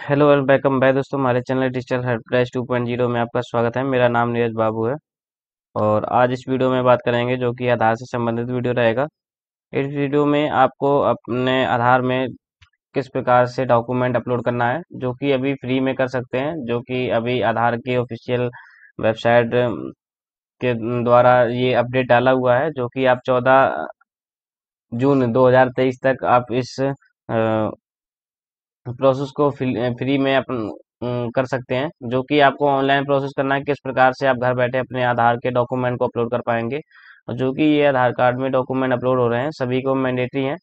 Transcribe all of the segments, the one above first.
Hello and welcome back दोस्तों, हमारे channel digital help desk 2.0 में आपका स्वागत है। मेरा नाम नीरज बाबू है और आज इस वीडियो में बात करेंगे जो कि आधार से संबंधित वीडियो रहेगा। इस वीडियो में आपको अपने आधार में किस प्रकार से डॉक्यूमेंट अपलोड करना है, जो कि अभी फ्री में कर सकते हैं, जो कि अभी आधार के ऑफिशियल वेबसाइट के द्वारा ये अपडेट डाला हुआ है, जो कि आप चौदह जून 2023 तक आप इस प्रोसेस को फ्री में अपन कर सकते हैं, जो कि आपको ऑनलाइन प्रोसेस करना है किस प्रकार से आप घर बैठे अपने आधार के डॉक्यूमेंट को अपलोड कर पाएँगे। जो कि ये आधार कार्ड में डॉक्यूमेंट अपलोड हो रहे हैं, सभी को मैंडेटरी हैं।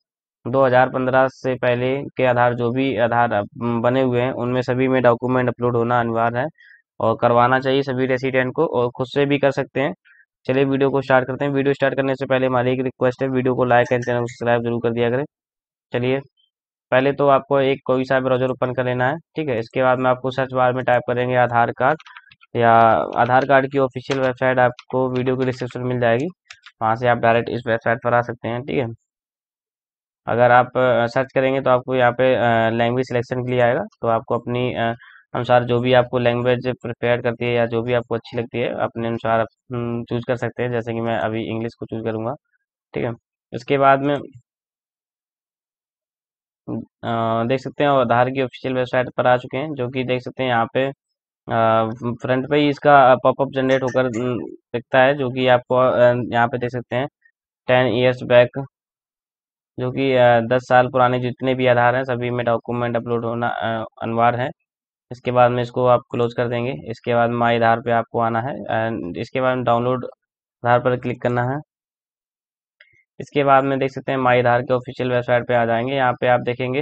2015 से पहले के आधार, जो भी आधार बने हुए हैं, उनमें सभी में डॉक्यूमेंट अपलोड होना अनिवार्य है और करवाना चाहिए सभी रेसिडेंट को और खुद से भी कर सकते हैं। चलिए वीडियो को स्टार्ट करते हैं। वीडियो स्टार्ट करने से पहले हमारी एक रिक्वेस्ट है, वीडियो को लाइक एंड चैनल को सब्सक्राइब ज़रूर कर दिया करें। चलिए पहले तो आपको एक कोई सा ब्राउज़र ओपन कर लेना है, ठीक है? इसके बाद में आपको सर्च बार में टाइप करेंगे आधार कार्ड, या आधार कार्ड की ऑफिशियल वेबसाइट आपको वीडियो की डिस्क्रिप्शन मिल जाएगी। वहाँ से आप डायरेक्ट इस वेबसाइट पर आ सकते हैं, ठीक है? अगर आप सर्च करेंगे तो आपको यहाँ पे लैंग्वेज सिलेक्शन के लिए आएगा। तो आपको अपनी अनुसार जो भी आपको लैंग्वेज प्रिपेयर करती है या जो भी आपको अच्छी लगती है, अपने अनुसार आप चूज़ कर सकते हैं। जैसे कि मैं अभी इंग्लिश को चूज़ करूँगा, ठीक है? इसके बाद में देख सकते हैं आधार की ऑफिशियल वेबसाइट पर आ चुके हैं, जो कि देख सकते हैं यहाँ पे फ्रंट पे ही इसका पॉपअप जनरेट होकर दिखता है, जो कि आपको यहाँ पे देख सकते हैं टेन ईयर्स बैक जो कि दस साल पुराने जितने भी आधार हैं, सभी में डॉक्यूमेंट अपलोड होना अनिवार्य है। इसके बाद में इसको आप क्लोज कर देंगे, इसके बाद माई आधार पे आपको आना है एंड इसके बाद डाउनलोड आधार पर क्लिक करना है। इसके बाद में देख सकते हैं माई आधार के ऑफिशियल वेबसाइट पे आ जाएँगे। यहाँ पे आप देखेंगे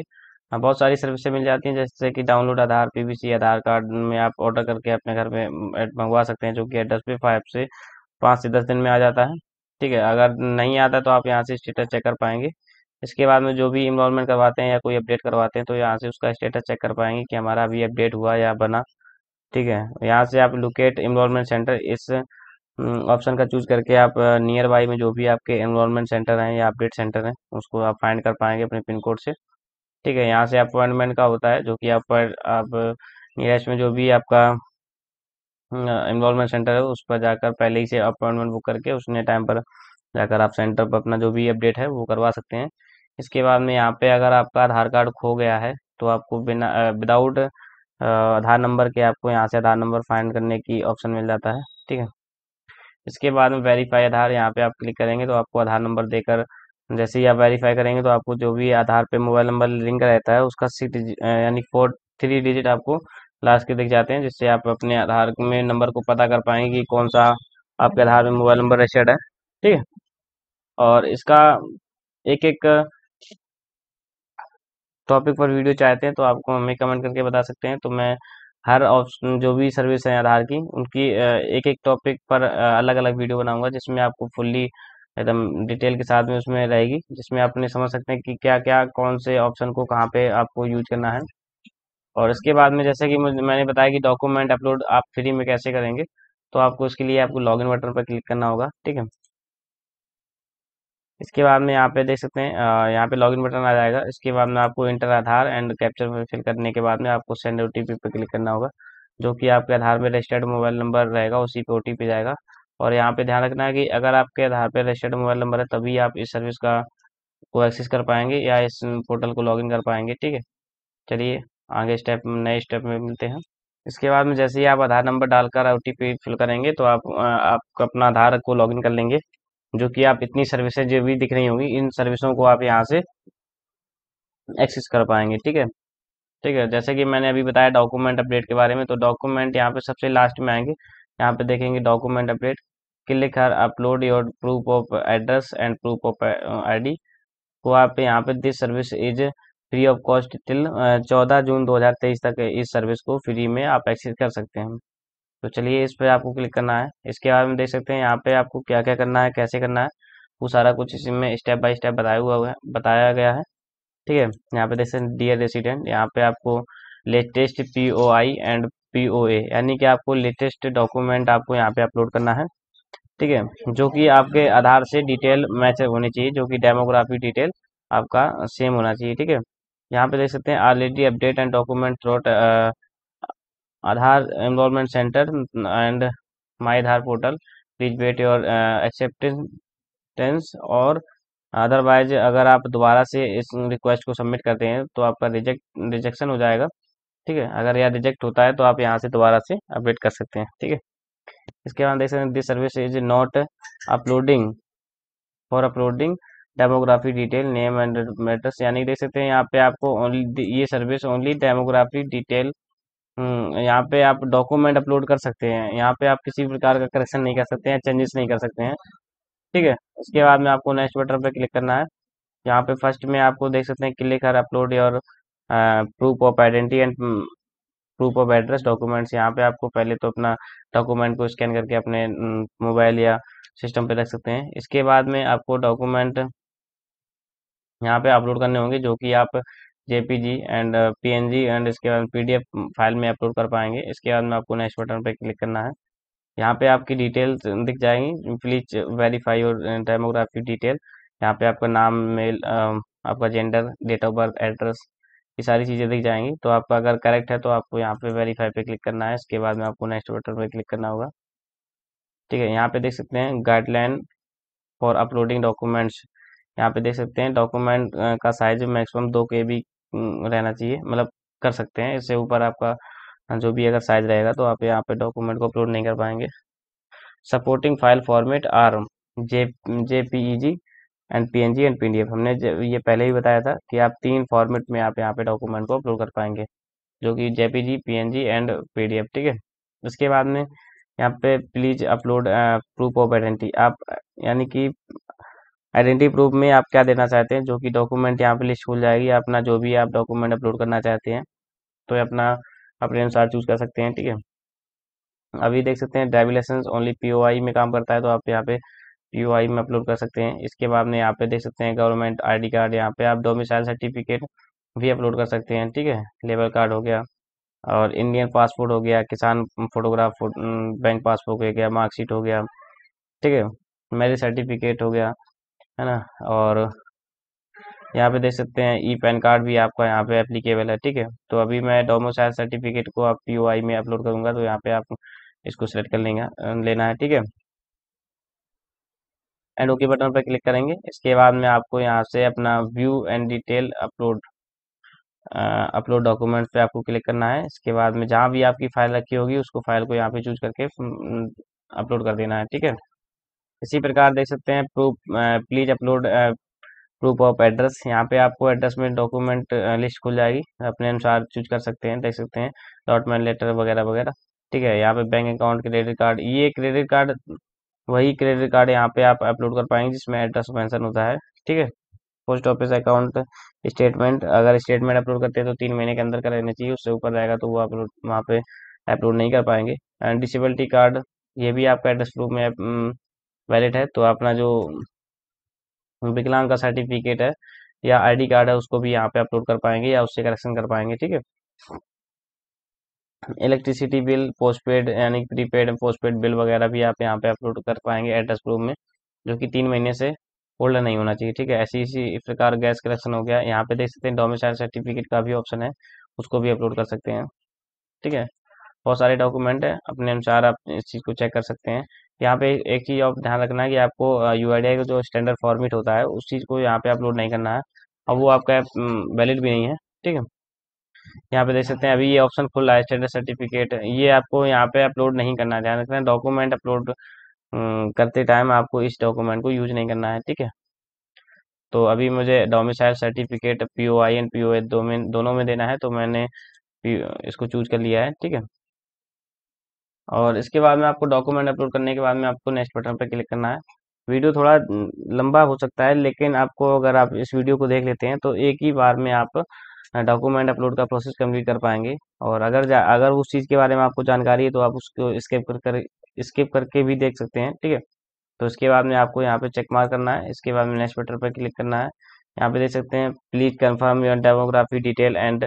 हाँ, बहुत सारी सर्विसेज़ मिल जाती हैं जैसे कि download Aadhaar PVC Aadhaar card में आप ऑर्डर करके अपने घर में मंगवा सकते हैं जो कि एड्रेस पे फाइव से पाँच से दस दिन में आ जाता है। ठीक है अगर नहीं आता तो आप यहाँ से स्टेटस चेक कर पाएँगे। इसके बाद में जो भी इन्वॉल्वमेंट करवाते हैं या कोई अपडेट करवाते हैं तो यहाँ से उसका स्टेटस चेक कर पाएँगे कि हमारा अभी अपडेट हुआ या बना। ठीक है यहाँ से आप लोकेट इन्वॉल्वमेंट सेंटर इस ऑप्शन का चूज़ करके आप नियर बाई में जो भी आपके एनरोलमेंट सेंटर हैं या अपडेट सेंटर हैं, उसको आप फाइंड कर पाएँगे अपने पिन कोड से। ठीक है, यहाँ से अपॉइंटमेंट का होता है, जो कि आप आप नियरेस्ट में जो भी आपका एनरोलमेंट सेंटर है, उस पर जाकर पहले ही से अपॉइंटमेंट बुक करके उसने टाइम पर जाकर आप सेंटर पर अपना जो भी अपडेट है, वो करवा सकते हैं। इसके बाद में यहाँ पे अगर आपका आधार कार्ड खो गया है तो आपको बिना विदाउट आधार नंबर के आपको यहाँ से आधार नंबर फाइंड करने की ऑप्शन मिल जाता है। ठीक है इसके बाद में वेरीफाई आधार यहाँ पे आप क्लिक करेंगे तो आपको आधार नंबर देकर, जैसे ही आप वेरीफाई करेंगे तो आपको जो भी आधार पे मोबाइल नंबर लिंक रहता है, उसका सिक्स यानी फोर थ्री डिजिट आपको लास्ट के दिख जाते हैं, जिससे आप अपने आधार में नंबर को पता कर पाएँगे कि कौन सा आपके आधार में मोबाइल नंबर रजिस्टर्ड है, ठीक है? और इसका एक एक टॉपिक पर वीडियो चाहते हैं तो आपको हमें कमेंट करके बता सकते हैं तो मैं हर ऑप्शन, जो भी सर्विस है आधार की, उनकी एक एक टॉपिक पर अलग अलग वीडियो बनाऊँगा, जिसमें आपको फुल्ली एकदम डिटेल के साथ में उसमें रहेगी, जिसमें आप समझ सकते हैं कि क्या क्या कौन से ऑप्शन को कहाँ पे आपको यूज़ करना है। और इसके बाद में जैसे कि मैंने बताया कि डॉक्यूमेंट अपलोड आप फ्री में कैसे करेंगे तो आपको इसके लिए आपको लॉगिन बटन पर क्लिक करना होगा, ठीक है? इसके बाद में यहाँ पे देख सकते हैं यहाँ पे लॉगिन बटन आ जाएगा। इसके बाद में आपको enter Aadhaar and capture fill करने के बाद में आपको सेंड ओटीपी पे क्लिक करना होगा, जो कि आपके आधार में रजिस्टर्ड मोबाइल नंबर रहेगा, उसी पे ओटीपी जाएगा। और यहाँ पे ध्यान रखना है कि अगर आपके आधार पे रजिस्टर्ड मोबाइल नंबर है, तभी आप इस सर्विस का, को एक्सेस कर पाएँगे या इस पोर्टल को लॉगिन कर पाएँगे, ठीक है? चलिए, आगे स्टेप नए स्टेप में मिलते हैं। इसके बाद में जैसे ही आप आधार नंबर डालकर ओटीपी फिल करेंगे तो आप आप अपना आधार को लॉगिन कर लेंगे। जो कि आप इतनी सर्विसेज़ जो भी दिख रही होंगी, इन सर्विसों को आप यहाँ से एक्सेस कर पाएँगे, ठीक है? ठीक है, जैसे कि मैंने अभी बताया डॉक्यूमेंट अपडेट के बारे में तो डॉक्यूमेंट यहाँ पे सबसे लास्ट में आएँगे। यहाँ पे देखेंगे document update, click here upload your proof of address and proof of ID को आप यहाँ पे this service is free of cost till चौदह जून 2023 तक इस सर्विस को फ्री में आप एक्सेस कर सकते हैं। तो चलिए इस पर आपको क्लिक करना है। इसके बाद में देख सकते हैं यहाँ पे आपको क्या क्या करना है, कैसे करना है। वो सारा कुछ इसमें स्टेप बाय स्टेप बताया हुआ है, बताया गया है। ठीक है, यहाँ पे देख सकते हैं डियर रेसिडेंट यहाँ पे आपको latest P O I and P O A यानी कि आपको लेटेस्ट डॉक्यूमेंट आपको यहाँ पे अपलोड करना है। ठीक है, जो कि आपके आधार से डिटेल मैच होनी चाहिए, जो कि डेमोग्राफी डिटेल आपका सेम होना चाहिए। ठीक है, यहाँ पे देख सकते हैं already update and document through Aadhaar enrolment centre and my Aadhaar portal please wait your acceptance और अदरवाइज़ अगर आप दोबारा से इस रिक्वेस्ट को सबमिट करते हैं तो आपका रिजेक्ट रिजेक्शन हो जाएगा। ठीक है? अगर यह रिजेक्ट होता है तो आप यहाँ से दोबारा से अपडेट कर सकते हैं। ठीक है? इसके बाद देख सकते हैं this service is not uploading for uploading demography detail name and address यानी देख सकते हैं, यहाँ पे आपको ओनली ये सर्विस ओनली डेमोग्राफी डिटेल यहाँ पे आप डॉक्यूमेंट अपलोड कर सकते हैं। यहाँ पे आप किसी प्रकार का करेक्शन नहीं कर सकते हैं चेंजेस नहीं कर सकते हैं। ठीक है? इसके बाद में आपको नेक्स्ट बटन पे क्लिक करना है। यहाँ पे फ़र्स्ट में आपको देख सकते हैं click here upload your proof of identity and proof of address documents यहाँ पे आपको पहले तो अपना डॉक्यूमेंट को स्कैन करके अपने मोबाइल या सिस्टम पे रख सकते हैं। इसके बाद में आपको डॉक्यूमेंट यहाँ पे अपलोड करने होंगे, जो कि आप जेपीजी एंड पीएनजी एंड इसके बाद पीडीएफ फ़ाइल में अपलोड कर पाएँगे। इसके बाद में आपको नेक्स्ट बटन पर क्लिक करना है। यहाँ पे आपकी डिटेल्स दिख जाएँगी। प्लीज़ वेरीफाई और डेमोग्राफी डिटेल। यहाँ पे आपका नाम, मेल आपका gender, date of birth, address, ये सारी चीज़ें दिख जाएँगी। तो आपका अगर करेक्ट है तो आपको यहाँ पे वेरीफाई पे क्लिक करना है। इसके बाद में आपको नेक्स्ट बटन पे क्लिक करना होगा। ठीक है, यहाँ पे देख सकते हैं गाइडलाइन फॉर अपलोडिंग डॉक्यूमेंट्स। यहाँ पे देख सकते हैं डॉक्यूमेंट का साइज़ मैक्सिमम दो के बी रहना चाहिए मतलब कर सकते हैं। इससे ऊपर आपका जो भी अगर साइज़ रहेगा तो आप यहाँ पे डॉक्यूमेंट को अपलोड नहीं कर पाएँगे। Supporting file format are, J J P E G and P N G and P D F हमने ये पहले ही बताया था कि आप तीन फॉर्मेट में आप यहाँ पे डॉक्यूमेंट को अपलोड कर पाएँगे, जो कि J P G P N G and P D F ठीक है? उसके बाद में यहाँ पे please upload proof of identity. आप, यानी कि आइडेंटिटी प्रूफ में आप क्या देना चाहते हैं? जो कि डॉक्यूमेंट यहाँ पे लिस्ट खुल जाएगी अपना जो भी आप डॉक्यूमेंट अपलोड करना चाहते हैं तो अपना, अपने अनुसार चूज़ कर सकते हैं, ठीक है? अभी देख सकते हैं ड्राइविंग लाइसेंस ओनली पीओआई में काम करता है तो आप यहाँ पे पीओआई में अपलोड कर सकते हैं। इसके बाद में यहाँ पे देख सकते हैं गवर्नमेंट आईडी कार्ड यहाँ पे आप डोमिसाइल सर्टिफिकेट भी अपलोड कर सकते हैं, ठीक है? लेबर कार्ड हो गया, और इंडियन पासपोर्ट हो गया, किसान फोटोग्राफ बैंक पासपोर्ट हो गया मार्कशीट हो गया, ठीक है? मैरिज सर्टिफिकेट हो गया है ना? और यहाँ पे देख सकते हैं ई पैन कार्ड भी आपका यहाँ पे एप्लीकेबल है, ठीक है? तो अभी मैं डोमोसाइल सर्टिफिकेट को आप पी में अपलोड करूँगा तो यहाँ पे आप इसको सिलेक्ट कर लेंगे लेना है, ठीक है? एंड ओके बटन पर क्लिक करेंगे, इसके बाद में आपको यहाँ से अपना view and detail upload upload document पे आपको क्लिक करना है। इसके बाद में जहाँ भी आपकी फ़ाइल रखी होगी, उसको फ़ाइल को यहाँ पे चूज़ करके अपलोड कर देना है, ठीक है? इसी प्रकार देख सकते हैं proof please upload proof of address यहाँ पे आपको एड्रेस में डॉक्यूमेंट लिस्ट खुल जाएगी। अपने अनुसार चूज़ कर सकते हैं, देख सकते हैं डॉटमेंट लेटर वगैरह वगैरह। ठीक है, यहाँ पे बैंक अकाउंट क्रेडिट कार्ड ये क्रेडिट कार्ड वही क्रेडिट कार्ड यहाँ पे आप अपलोड कर पाएँगे, जिसमें एड्रेस मेंशन होता है। ठीक है पोस्ट ऑफ़िस अकाउंट स्टेटमेंट अगर स्टेटमेंट अपलोड करते हैं तो तीन महीने के अंदर का रहना चाहिए, उससे ऊपर रहेगा तो वो अपलोड वहाँ पे अपलोड नहीं कर पाएँगे। एंड डिसेबिलिटी कार्ड ये भी आपका एड्रेस प्रूफ में वैलिड है तो अपना जो विकलांग का सर्टिफिकेट है या आईडी कार्ड है, उसको भी यहाँ पे अपलोड कर पाएँगे या उससे करेक्शन कर पाएँगे, ठीक है? इलेक्ट्रिसिटी बिल पोस्टपेड यानी प्रीपेड पोस्टपेड बिल वगैरह भी आप यहाँ पे अपलोड कर पाएँगे एड्रेस प्रूफ में, जो कि तीन महीने से होल्ड नहीं होना चाहिए, ठीक है? ऐसी इसी प्रकार गैस कलेक्शन हो गया, यहाँ पे देख सकते हैं डोमिसाइल सर्टिफिकेट का भी ऑप्शन है, उसको भी अपलोड कर सकते हैं, ठीक है? बहुत सारे डॉक्यूमेंट है, अपने अनुसार आप इस चीज़ को चेक कर सकते हैं। यहाँ पे एक चीज़ आप ध्यान रखना है कि आपको यूआईडीआई का जो स्टैंडर्ड फॉर्मेट होता है, उस चीज़ को यहाँ पे अपलोड नहीं करना है। अब वो आपका वैलिड भी नहीं है, ठीक है? यहाँ पे देख सकते हैं, अभी ये ऑप्शन खुल है स्टैंडर्ड सर्टिफिकेट ये आपको यहाँ पे अपलोड नहीं करना है। ध्यान रखना है डॉक्यूमेंट अपलोड करते टाइम आपको इस डॉक्यूमेंट को यूज़ नहीं करना है, ठीक है? तो अभी मुझे domicile certificate P O I and P O A दो में, दोनों में देना है तो मैंने इसको चूज़ कर लिया है, ठीक है? और इसके बाद में आपको डॉक्यूमेंट अपलोड करने के बाद में आपको नेक्स्ट बटन पर क्लिक करना है। वीडियो थोड़ा लंबा हो सकता है, लेकिन आपको अगर आप इस वीडियो को देख लेते हैं तो एक ही बार में आप डॉक्यूमेंट अपलोड का प्रोसेस कंप्लीट कर पाएँगे। और अगर अगर उस चीज़ के बारे में आपको जानकारी है तो आप उसको स्किप कर कर स्किप करके भी देख सकते हैं, ठीक है? तो इसके बाद में आपको यहाँ पे चेक मार करना है। इसके बाद में नेक्स्ट बटन पर क्लिक करना है। यहाँ पे देख सकते हैं please confirm your demography detail and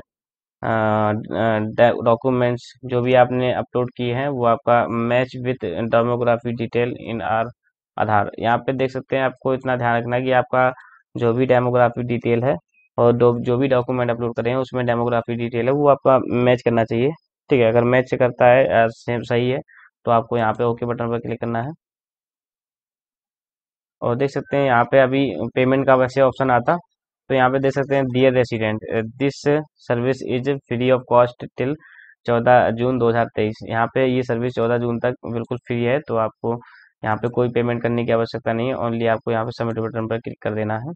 documents जो भी आपने अपलोड किए हैं, वो आपका match with demography detail in our Aadhaar यहाँ पे देख सकते हैं आपको इतना ध्यान रखना है कि आपका जो भी डेमोग्राफी डिटेल है और जो भी डॉक्यूमेंट अपलोड कर उसमें डेमोग्राफी डिटेल है, वो आपका मैच करना चाहिए। ठीक है, अगर मैच करता है सेम सही है तो आपको यहाँ पे ओके बटन पर क्लिक करना है। और देख सकते हैं यहाँ पे अभी पेमेंट का वैसे ऑप्शन आता तो यहाँ पे देख सकते हैं dear resident this service is free of cost till 14 June 2023 यहाँ पे ये सर्विस 14 जून तक बिल्कुल फ्री है तो आपको यहाँ पे कोई पेमेंट करने की आवश्यकता नहीं है ओनली आपको यहाँ पे सबमिट बटन पर क्लिक कर देना है।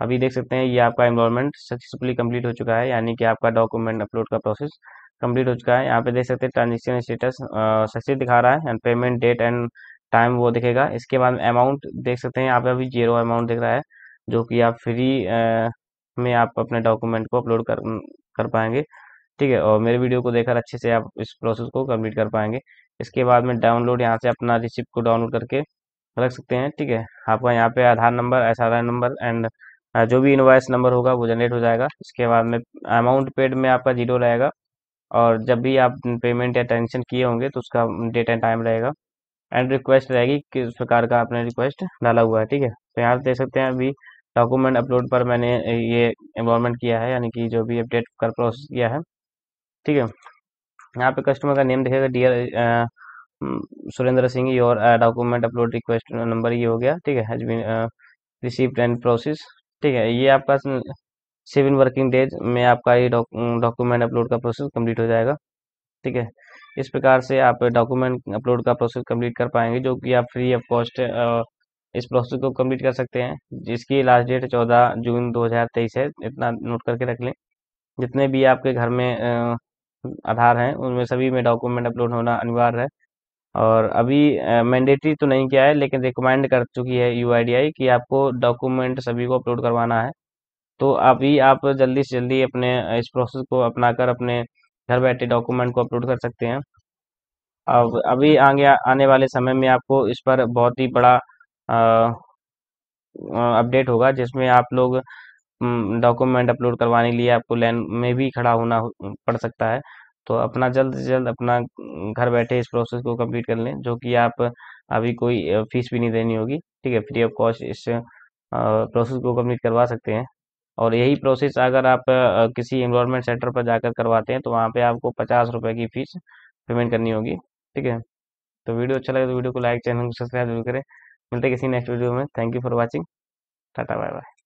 अभी देख सकते हैं, ये आपका एनरोलमेंट सक्सेसफुली कंप्लीट हो चुका है, यानी कि आपका डॉक्यूमेंट अपलोड का प्रोसेस कंप्लीट हो चुका है। यहाँ पे देख सकते हैं ट्रांजेक्शन स्टेटस सक्सेस दिखा रहा है and payment date and time वो दिखेगा। इसके बाद अमाउंट देख सकते हैं, यहाँ पे अभी ज़ीरो अमाउंट दिख रहा है। जो कि आप फ्री में आप अपने डॉक्यूमेंट को अपलोड कर कर पाएँगे। ठीक है, और मेरे वीडियो को देखकर अच्छे से आप इस प्रोसेस को कंप्लीट कर पाएँगे। इसके बाद में डाउनलोड यहाँ से अपना रिसिप्ट को डाउनलोड करके रख सकते हैं। ठीक है, आपका यहाँ पे Aadhaar number S number and जो भी इनवाइस नंबर होगा वो जनरेट हो जाएगा। इसके बाद में अमाउंट पेड में आपका ज़ीरो रहेगा और जब भी आप पेमेंट या टेंशन किए होंगे तो उसका डेट एंड टाइम रहेगा एंड रिक्वेस्ट रहेगी किस प्रकार का आपने रिक्वेस्ट डाला हुआ है। ठीक है तो यहाँ देख सकते हैं अभी डॉक्यूमेंट अपलोड पर मैंने ये इन्वॉल्वमेंट किया है, यानी कि जो भी अपडेट कर प्रोसेस किया है। ठीक है? यहाँ पे कस्टमर का नेम दिखेगा dear Surendra Singh your document upload request number ये हो गया। ठीक है? रिसीव्ड एंड प्रोसेस ठीक है? ये आपका सेवन वर्किंग डेज़ में आपका ये डॉक्यूमेंट अपलोड का प्रोसेस कंप्लीट हो जाएगा। ठीक है? इस प्रकार से आप डॉक्यूमेंट अपलोड का प्रोसेस कंप्लीट कर पाएँगे, जो कि आप फ्री ऑफ़ कॉस्ट इस प्रोसेस को कंप्लीट कर सकते हैं। जिसकी लास्ट डेट चौदह जून 2023 है, इतना नोट करके रख लें। जितने भी आपके घर में आधार हैं, उनमें सभी में डॉक्यूमेंट अपलोड होना अनिवार्य है। और अभी मैंडेटरी तो नहीं किया है, लेकिन रिकमेंड कर चुकी है यू कि आपको डॉक्यूमेंट सभी को अपलोड करवाना है। तो अभी आप जल्दी से जल्दी अपने इस प्रोसेस को अपनाकर अपने घर बैठे डॉक्यूमेंट को अपलोड कर सकते हैं। अब, अभी आगे, आने वाले समय में आपको इस पर बहुत ही बड़ा अपडेट होगा, जिसमें आप लोग डॉक्यूमेंट अपलोड करवाने के लिए आपको लाइन में भी खड़ा होना पड़ सकता है। तो अपना जल्द से जल्द अपना घर बैठे इस प्रोसेस को कंप्लीट कर लें, जो कि आप अभी कोई फ़ीस भी नहीं देनी होगी, ठीक है? फ्री ऑफ़ कॉस्ट इस प्रोसेस को कंप्लीट करवा सकते हैं। और यही प्रोसेस अगर आप किसी एनरोलमेंट सेंटर पर जाकर करवाते हैं तो वहाँ पे आपको पचास रुपये की फ़ीस पेमेंट करनी होगी, ठीक है? तो वीडियो अच्छा लगे तो वीडियो को लाइक, चैनल को सब्सक्राइब ज़रूर करें। मिलते किसी नेक्स्ट वीडियो में। Thank you for watching tata bye bye